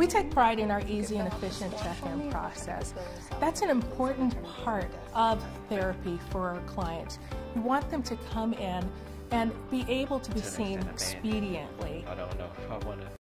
We take pride in our easy and efficient check-in process. That's an important part of therapy for our clients. We want them to come in and be able to be seen expediently.